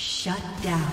Shut down.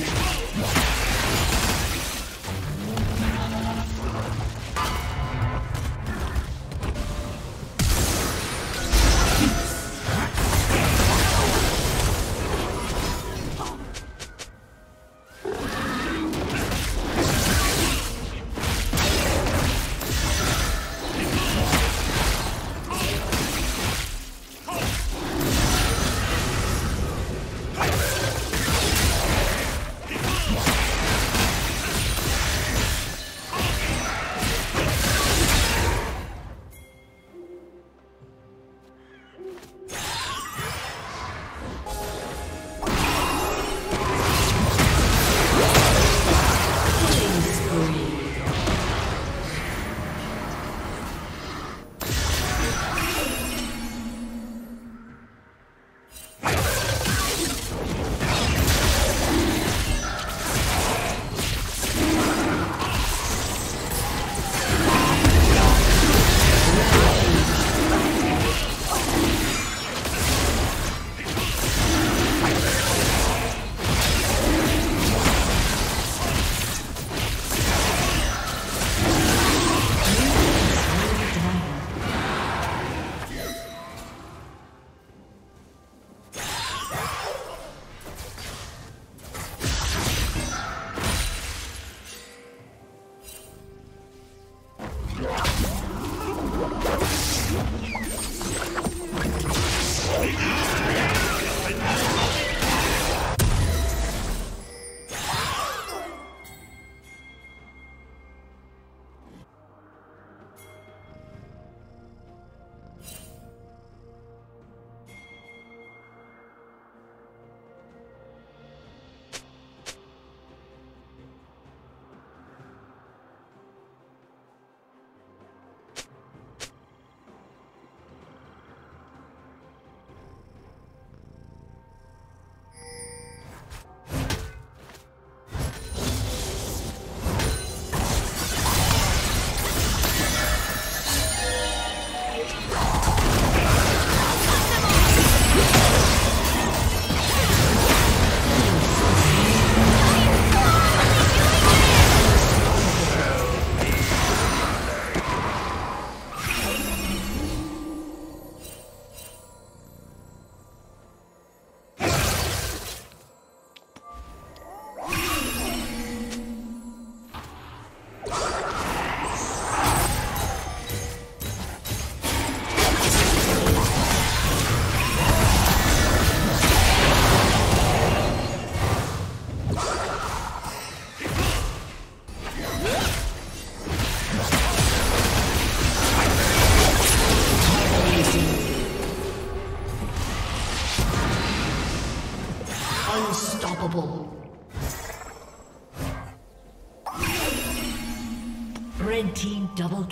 Thank you.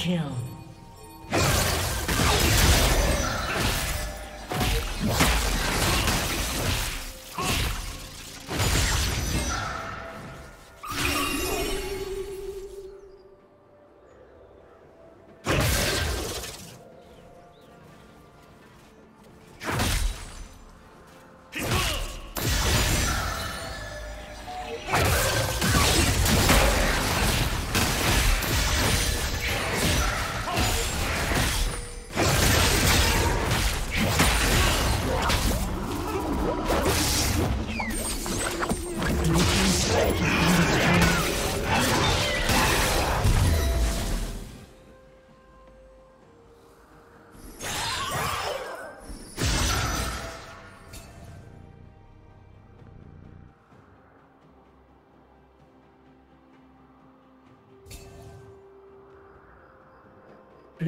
Kill.